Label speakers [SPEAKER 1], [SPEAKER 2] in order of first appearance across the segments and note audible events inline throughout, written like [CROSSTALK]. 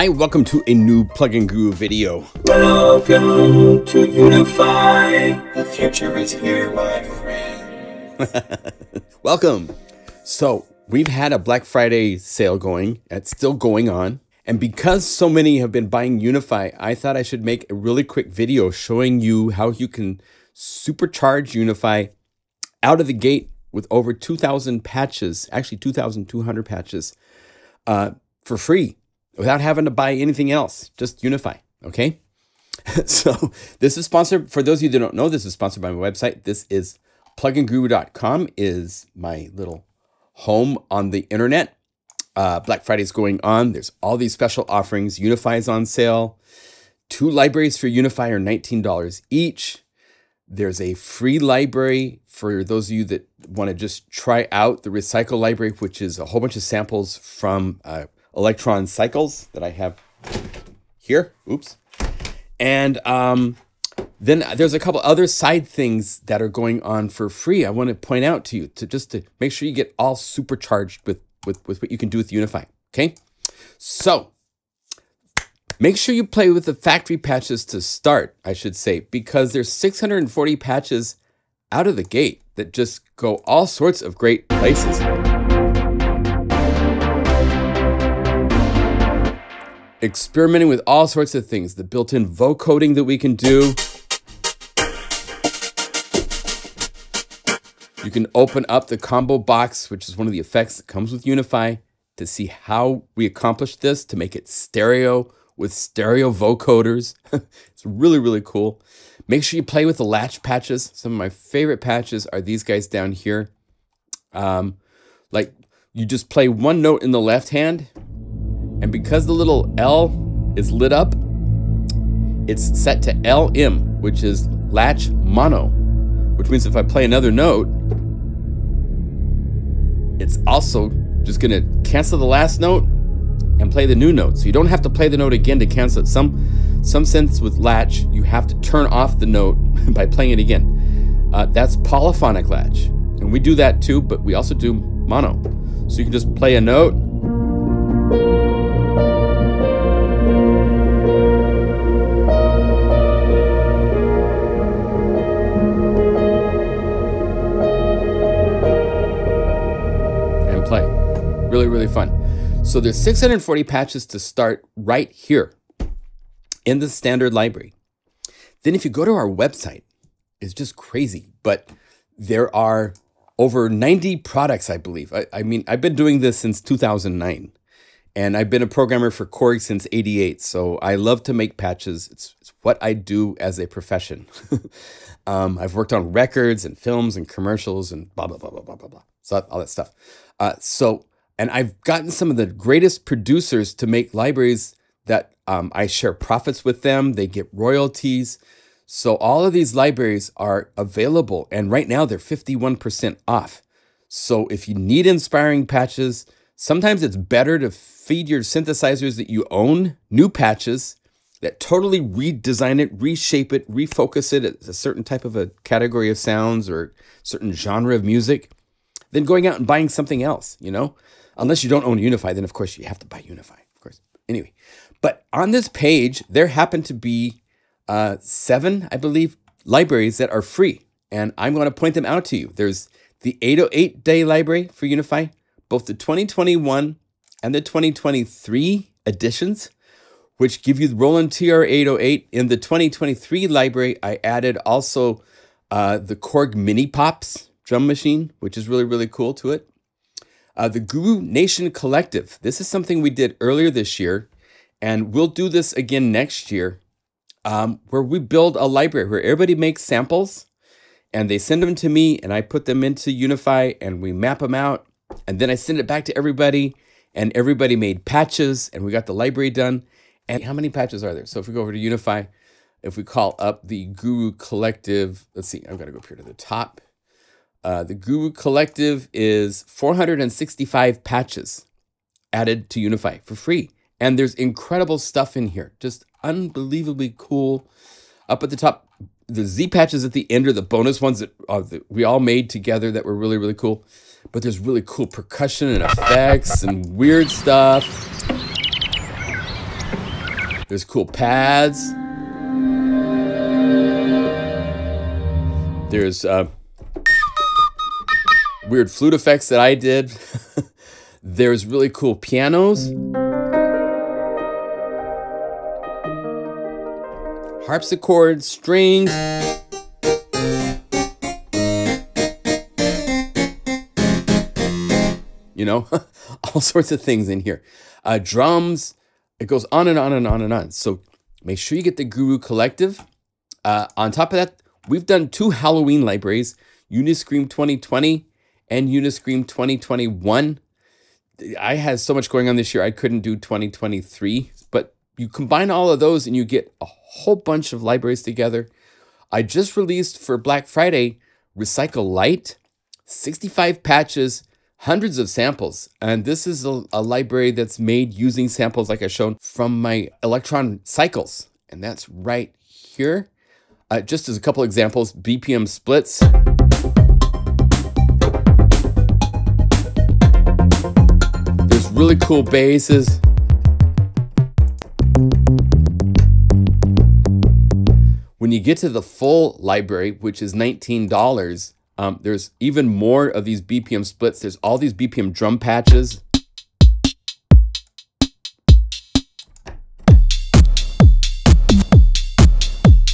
[SPEAKER 1] Hi, welcome to a new Plugin Guru video.
[SPEAKER 2] Welcome to Unify. The future is here, my friend. [LAUGHS]
[SPEAKER 1] welcome. So, we've had a Black Friday sale going. It's still going on. And because so many have been buying Unify, I thought I should make a really quick video showing you how you can supercharge Unify out of the gate with over 2,000 patches, actually 2,200 patches, uh, for free without having to buy anything else, just Unify, okay? [LAUGHS] so this is sponsored, for those of you that don't know, this is sponsored by my website. This is pluginguru.com is my little home on the internet. Uh, Black Friday is going on. There's all these special offerings. Unify is on sale. Two libraries for Unify are $19 each. There's a free library for those of you that want to just try out the Recycle library, which is a whole bunch of samples from uh, Elektron Cycles that I have here. Oops. And um, then there's a couple other side things that are going on for free. I want to point out to you to just to make sure you get all supercharged with with, with what you can do with Unify. Okay. So make sure you play with the factory patches to start, I should say, because there's 640 patches out of the gate that just go all sorts of great places. Experimenting with all sorts of things, the built-in vocoding that we can do. You can open up the combo box, which is one of the effects that comes with Unify, to see how we accomplish this to make it stereo with stereo vocoders. [LAUGHS] it's really, really cool. Make sure you play with the latch patches. Some of my favorite patches are these guys down here. Um, like you just play one note in the left hand, and because the little L is lit up, it's set to LM, which is latch mono, which means if I play another note, it's also just to cancel the last note and play the new note. So you don't have to play the note again to cancel it. Some, some sense with latch, you have to turn off the note [LAUGHS] by playing it again. Uh, that's polyphonic latch. And we do that too, but we also do mono. So you can just play a note. Really, really fun. So there's 640 patches to start right here in the standard library. Then if you go to our website, it's just crazy, but there are over 90 products, I believe. I, I mean, I've been doing this since 2009 and I've been a programmer for Korg since 88. So I love to make patches. It's, it's what I do as a profession. [LAUGHS] um, I've worked on records and films and commercials and blah, blah, blah, blah, blah, blah, blah. So all that stuff. Uh, so and I've gotten some of the greatest producers to make libraries that um, I share profits with them. They get royalties. So all of these libraries are available. And right now they're 51% off. So if you need inspiring patches, sometimes it's better to feed your synthesizers that you own new patches that totally redesign it, reshape it, refocus it as a certain type of a category of sounds or certain genre of music, than going out and buying something else, you know? Unless you don't own Unify, then of course you have to buy Unify, of course. Anyway, but on this page, there happen to be uh, seven, I believe, libraries that are free. And I'm going to point them out to you. There's the 808 day library for Unify, both the 2021 and the 2023 editions, which give you the Roland TR-808. In the 2023 library, I added also uh, the Korg Mini Pops drum machine, which is really, really cool to it. Uh, the Guru Nation Collective. This is something we did earlier this year, and we'll do this again next year, um, where we build a library where everybody makes samples and they send them to me, and I put them into Unify and we map them out, and then I send it back to everybody, and everybody made patches, and we got the library done. And how many patches are there? So if we go over to Unify, if we call up the Guru Collective, let's see, I've got to go up here to the top. Uh, the Guru Collective is 465 patches added to Unify for free. And there's incredible stuff in here, just unbelievably cool. Up at the top, the Z patches at the end are the bonus ones that, uh, that we all made together that were really, really cool. But there's really cool percussion and effects and weird stuff. There's cool pads. There's uh, weird flute effects that I did. [LAUGHS] There's really cool pianos. Harpsichord, strings. You know, [LAUGHS] all sorts of things in here. Uh, drums. It goes on and on and on and on. So make sure you get the Guru Collective. Uh, on top of that, we've done two Halloween libraries, Uniscream 2020 and Uniscream 2021. I had so much going on this year, I couldn't do 2023, but you combine all of those and you get a whole bunch of libraries together. I just released for Black Friday Recycle Light, 65 patches, hundreds of samples. And this is a, a library that's made using samples like I shown from my Elektron Cycles. And that's right here. Uh, just as a couple examples, BPM splits. Really cool basses. When you get to the full library, which is $19, um, there's even more of these BPM splits. There's all these BPM drum patches.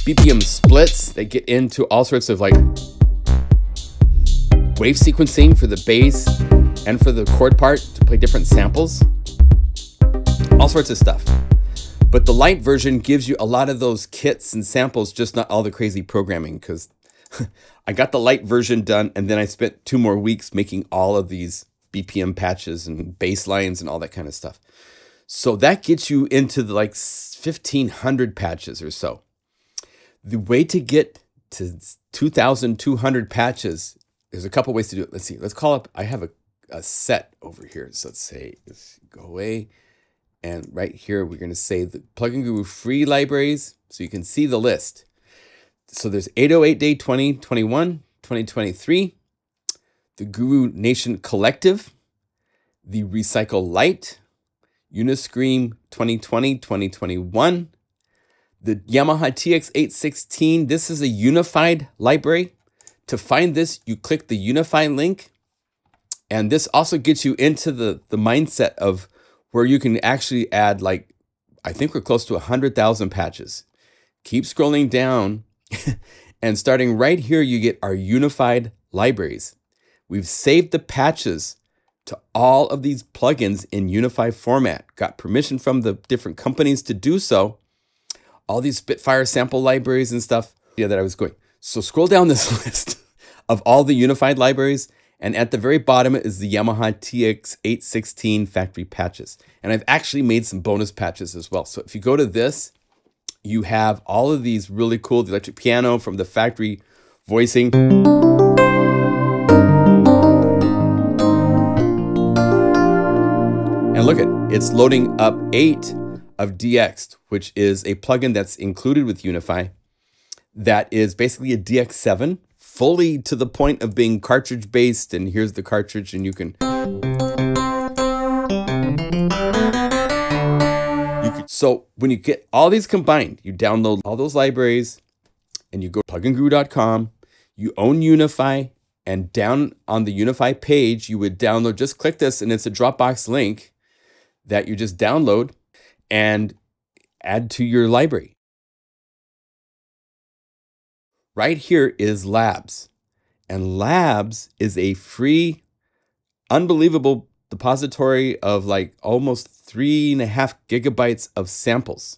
[SPEAKER 1] BPM splits, they get into all sorts of like wave sequencing for the bass and for the chord part play different samples. All sorts of stuff. But the light version gives you a lot of those kits and samples, just not all the crazy programming because [LAUGHS] I got the light version done and then I spent two more weeks making all of these BPM patches and bass lines and all that kind of stuff. So that gets you into the like 1500 patches or so. The way to get to 2,200 patches, there's a couple ways to do it. Let's see. Let's call up. I have a, a set over here. So let's say, go away. And right here, we're going to say the Plugin Guru free libraries. So you can see the list. So there's 808 Day 2021, 2023, the Guru Nation Collective, the Recycle Light, Uniscream 2020, 2021, the Yamaha TX816. This is a unified library. To find this, you click the Unify link. And this also gets you into the, the mindset of where you can actually add like, I think we're close to 100,000 patches. Keep scrolling down [LAUGHS] and starting right here, you get our unified libraries. We've saved the patches to all of these plugins in unified format. Got permission from the different companies to do so all these Spitfire sample libraries and stuff. Yeah, that I was going. So scroll down this [LAUGHS] list of all the unified libraries, and at the very bottom is the Yamaha TX816 factory patches. And I've actually made some bonus patches as well. So if you go to this, you have all of these really cool, the electric piano from the factory voicing. And look at it's loading up eight of DX, which is a plugin that's included with Unify that is basically a DX7, fully to the point of being cartridge based. And here's the cartridge, and you can. So when you get all these combined, you download all those libraries and you go to you own Unify, and down on the Unify page, you would download, just click this, and it's a Dropbox link that you just download and add to your library. Right here is Labs. And Labs is a free, unbelievable depository of like almost three and a half gigabytes of samples.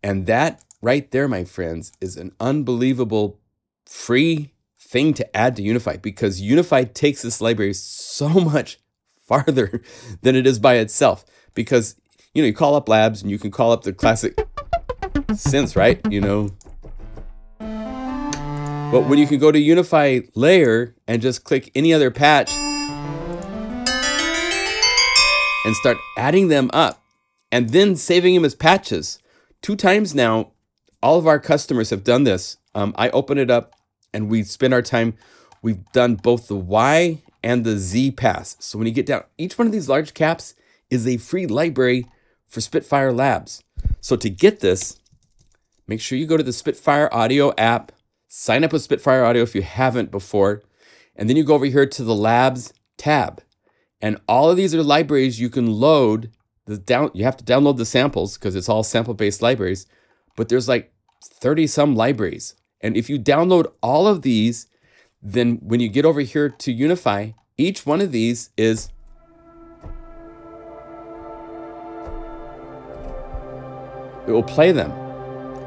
[SPEAKER 1] And that right there, my friends, is an unbelievable free thing to add to Unify because Unify takes this library so much farther [LAUGHS] than it is by itself. Because you know, you call up labs and you can call up the classic synths, right? You know. But when you can go to Unify Layer and just click any other patch and start adding them up and then saving them as patches. Two times now, all of our customers have done this. Um, I open it up and we spend our time. We've done both the Y and the Z pass. So when you get down, each one of these large caps is a free library for Spitfire Labs. So to get this, make sure you go to the Spitfire Audio app, sign up with Spitfire Audio if you haven't before, and then you go over here to the Labs tab. And all of these are libraries you can load. The down you have to download the samples because it's all sample-based libraries, but there's like 30 some libraries. And if you download all of these, then when you get over here to Unify, each one of these is it will play them.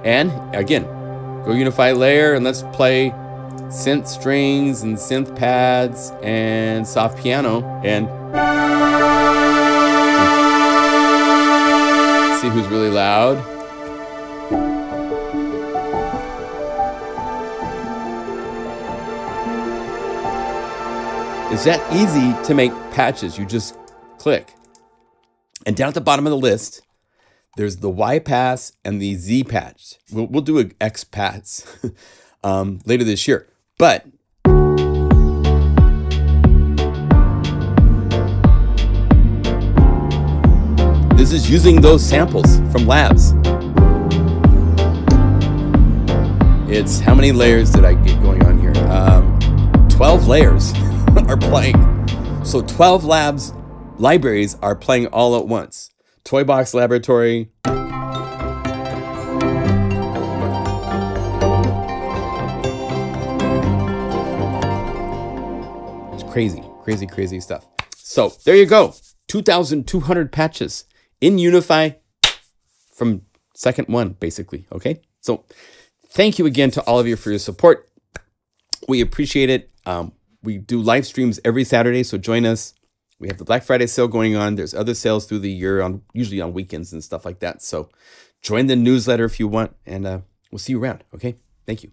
[SPEAKER 1] And again, go Unify layer and let's play synth strings and synth pads and soft piano and see who's really loud. It's that easy to make patches. You just click. And down at the bottom of the list, there's the Y pass and the Z patch. We'll, we'll do an X pass [LAUGHS] um, later this year. But this is using those samples from labs. It's how many layers did I get going on here? Um, 12 layers [LAUGHS] are playing. So 12 labs libraries are playing all at once. Toy Box Laboratory. It's crazy, crazy, crazy stuff. So there you go. 2,200 patches in Unify from second one, basically. Okay. So thank you again to all of you for your support. We appreciate it. Um, we do live streams every Saturday, so join us. We have the Black Friday sale going on. There's other sales through the year on usually on weekends and stuff like that. So join the newsletter if you want, and uh, we'll see you around. Okay. Thank you.